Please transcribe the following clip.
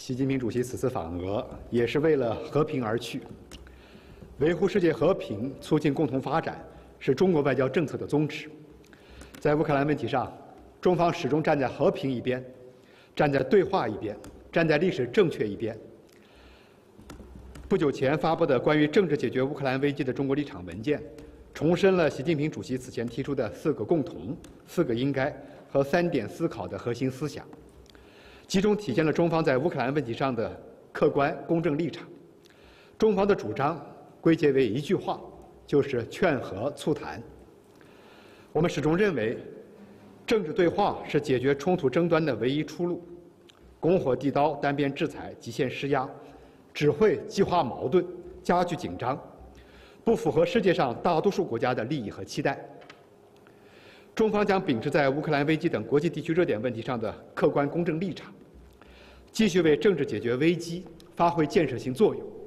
习近平主席此次访俄也是为了和平而去。维护世界和平、促进共同发展是中国外交政策的宗旨。在乌克兰问题上，中方始终站在和平一边，站在对话一边，站在历史正确一边。不久前发布的关于政治解决乌克兰危机的中国立场文件，重申了习近平主席此前提出的四个共同、四个应该和三点思考的核心思想。集中体现了中方在乌克兰问题上的客观公正立场。中方的主张归结为一句话，就是劝和促谈。我们始终认为，政治对话是解决冲突争端的唯一出路。拱火递刀、单边制裁、极限施压，只会激化矛盾、加剧紧张，不符合世界上大多数国家的利益和期待。中方将秉持在乌克兰危机等国际地区热点问题上的客观公正立场。继续为政治解决危机发挥建设性作用。